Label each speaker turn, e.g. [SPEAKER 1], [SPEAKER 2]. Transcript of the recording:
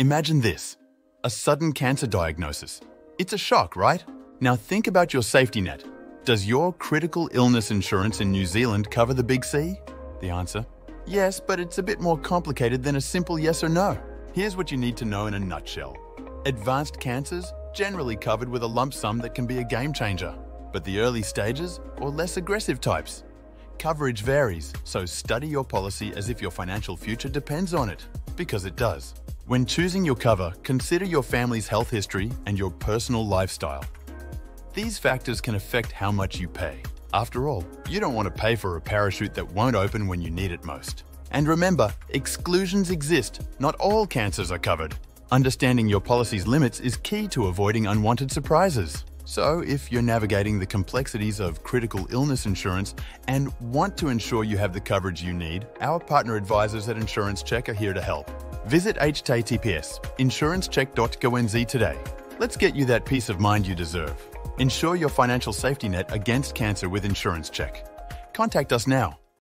[SPEAKER 1] Imagine this a sudden cancer diagnosis. It's a shock, right? Now think about your safety net. Does your critical illness insurance in New Zealand cover the big C? The answer yes, but it's a bit more complicated than a simple yes or no. Here's what you need to know in a nutshell Advanced cancers, generally covered with a lump sum that can be a game changer, but the early stages or less aggressive types. Coverage varies, so study your policy as if your financial future depends on it, because it does. When choosing your cover, consider your family's health history and your personal lifestyle. These factors can affect how much you pay. After all, you don't want to pay for a parachute that won't open when you need it most. And remember, exclusions exist. Not all cancers are covered. Understanding your policy's limits is key to avoiding unwanted surprises. So, if you're navigating the complexities of critical illness insurance and want to ensure you have the coverage you need, our partner advisors at Insurance Check are here to help. Visit https insurancecheck.co.nz today. Let's get you that peace of mind you deserve. Ensure your financial safety net against cancer with Insurance Check. Contact us now